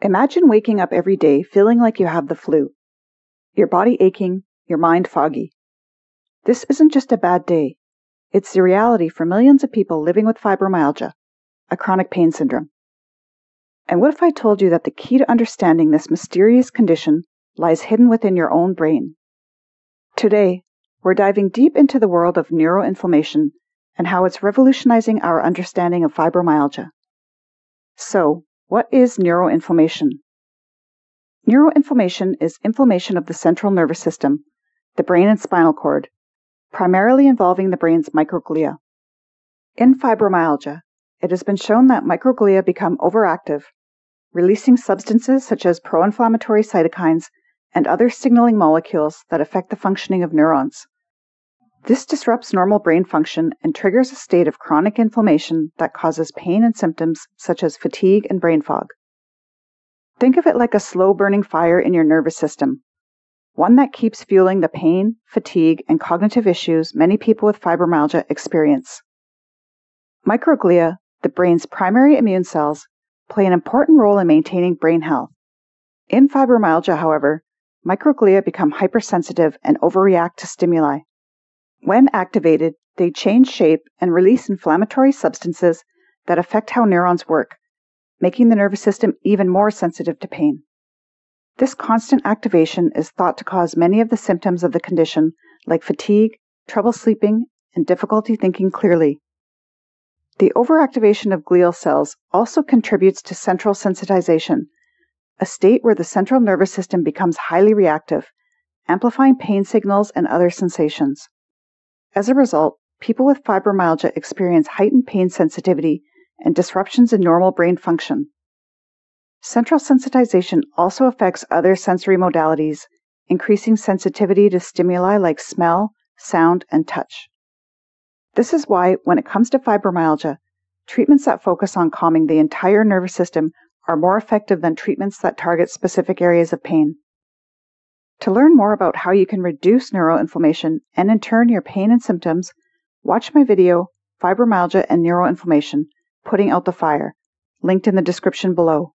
Imagine waking up every day feeling like you have the flu. Your body aching, your mind foggy. This isn't just a bad day. It's the reality for millions of people living with fibromyalgia, a chronic pain syndrome. And what if I told you that the key to understanding this mysterious condition lies hidden within your own brain? Today, we're diving deep into the world of neuroinflammation and how it's revolutionizing our understanding of fibromyalgia. So, what is neuroinflammation? Neuroinflammation is inflammation of the central nervous system, the brain and spinal cord, primarily involving the brain's microglia. In fibromyalgia, it has been shown that microglia become overactive, releasing substances such as pro inflammatory cytokines and other signaling molecules that affect the functioning of neurons. This disrupts normal brain function and triggers a state of chronic inflammation that causes pain and symptoms such as fatigue and brain fog. Think of it like a slow burning fire in your nervous system, one that keeps fueling the pain, fatigue, and cognitive issues many people with fibromyalgia experience. Microglia, the brain's primary immune cells, play an important role in maintaining brain health. In fibromyalgia, however, microglia become hypersensitive and overreact to stimuli. When activated, they change shape and release inflammatory substances that affect how neurons work, making the nervous system even more sensitive to pain. This constant activation is thought to cause many of the symptoms of the condition, like fatigue, trouble sleeping, and difficulty thinking clearly. The overactivation of glial cells also contributes to central sensitization, a state where the central nervous system becomes highly reactive, amplifying pain signals and other sensations. As a result, people with fibromyalgia experience heightened pain sensitivity and disruptions in normal brain function. Central sensitization also affects other sensory modalities, increasing sensitivity to stimuli like smell, sound, and touch. This is why, when it comes to fibromyalgia, treatments that focus on calming the entire nervous system are more effective than treatments that target specific areas of pain. To learn more about how you can reduce neuroinflammation and in turn your pain and symptoms, watch my video, Fibromyalgia and Neuroinflammation Putting Out the Fire, linked in the description below.